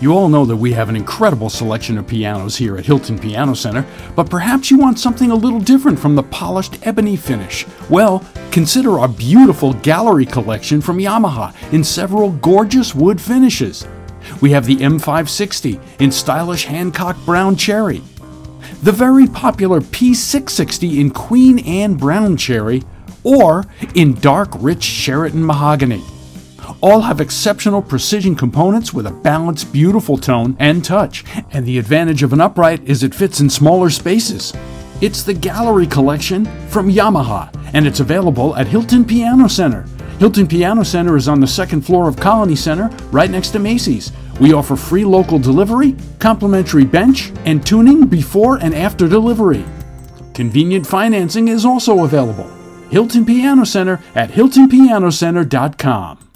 You all know that we have an incredible selection of pianos here at Hilton Piano Center, but perhaps you want something a little different from the polished ebony finish. Well, consider our beautiful gallery collection from Yamaha in several gorgeous wood finishes. We have the M560 in stylish Hancock brown cherry, the very popular P660 in Queen Anne brown cherry, or in dark rich Sheraton mahogany. All have exceptional precision components with a balanced, beautiful tone and touch, and the advantage of an upright is it fits in smaller spaces. It's the Gallery Collection from Yamaha, and it's available at Hilton Piano Center. Hilton Piano Center is on the second floor of Colonie Center, right next to Macy's. We offer free local delivery, complimentary bench, and tuning before and after delivery. Convenient financing is also available. Hilton Piano Center at hiltonpianocenter.com.